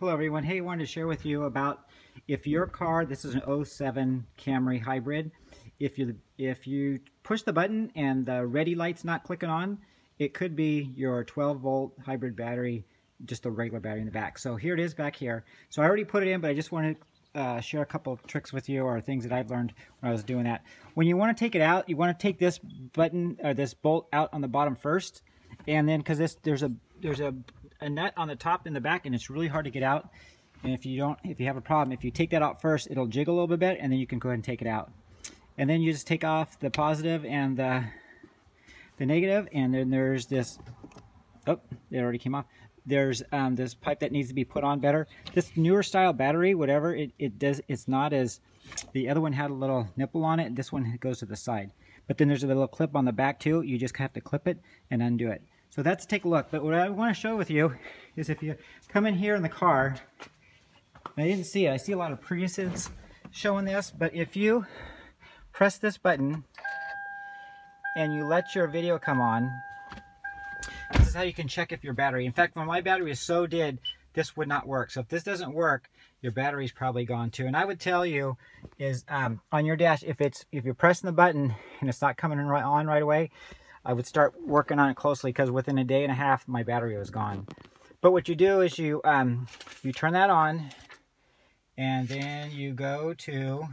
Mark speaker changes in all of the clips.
Speaker 1: Hello everyone. Hey, I wanted to share with you about if your car, this is an 07 Camry hybrid, if you if you push the button and the ready light's not clicking on, it could be your 12 volt hybrid battery, just a regular battery in the back. So here it is back here. So I already put it in, but I just wanted to uh, share a couple tricks with you or things that I've learned when I was doing that. When you want to take it out, you want to take this button or this bolt out on the bottom first, and then because this there's a there's a a nut on the top and the back and it's really hard to get out. And if you don't, if you have a problem, if you take that out first, it'll jiggle a little bit and then you can go ahead and take it out. And then you just take off the positive and the, the negative and then there's this, oh, it already came off. There's um, this pipe that needs to be put on better. This newer style battery, whatever, it, it does, it's not as, the other one had a little nipple on it. This one goes to the side. But then there's a little clip on the back too. You just have to clip it and undo it. So that's take a look. But what I want to show with you is if you come in here in the car, I didn't see it. I see a lot of Priuses showing this, but if you press this button and you let your video come on, this is how you can check if your battery, in fact, when my battery is so dead, this would not work. So if this doesn't work, your battery's probably gone too. And I would tell you is um, on your dash, if it's if you're pressing the button and it's not coming on right away, I would start working on it closely because within a day and a half, my battery was gone. But what you do is you um, you turn that on, and then you go to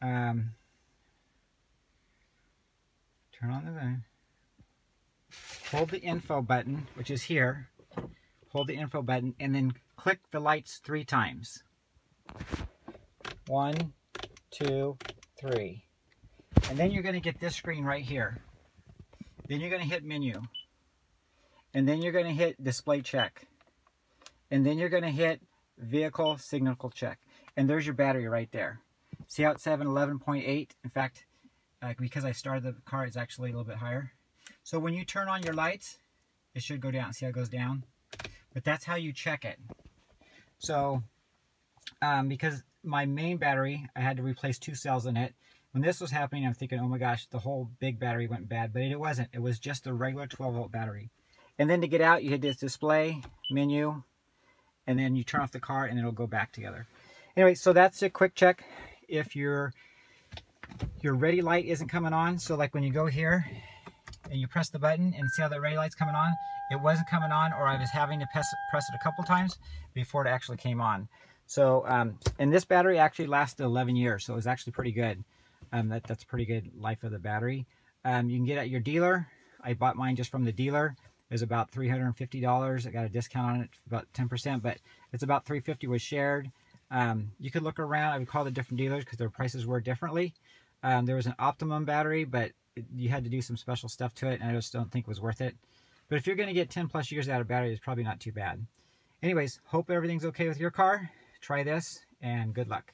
Speaker 1: um, turn on the hold the info button, which is here. Hold the info button, and then click the lights three times. One, two, three. And then you're going to get this screen right here. Then you're going to hit menu. And then you're going to hit display check. And then you're going to hit vehicle signal check. And there's your battery right there. See how it's 711.8? In fact, uh, because I started the car, it's actually a little bit higher. So when you turn on your lights, it should go down. See how it goes down? But that's how you check it. So, um, because my main battery, I had to replace two cells in it. When this was happening, I'm thinking, oh my gosh, the whole big battery went bad, but it wasn't. It was just a regular 12 volt battery. And then to get out, you hit this display menu, and then you turn off the car, and it'll go back together. Anyway, so that's a quick check. If your your ready light isn't coming on, so like when you go here and you press the button and see how the ready light's coming on, it wasn't coming on, or I was having to press, press it a couple times before it actually came on. So, um, and this battery actually lasted 11 years, so it was actually pretty good. Um, that, that's pretty good life of the battery. Um, you can get at your dealer. I bought mine just from the dealer. It was about $350. I got a discount on it, about 10%, but it's about 350. was shared. Um, you could look around. I would call the different dealers because their prices were differently. Um, there was an Optimum battery, but it, you had to do some special stuff to it, and I just don't think it was worth it. But if you're going to get 10 plus years out of battery, it's probably not too bad. Anyways, hope everything's okay with your car. Try this, and good luck.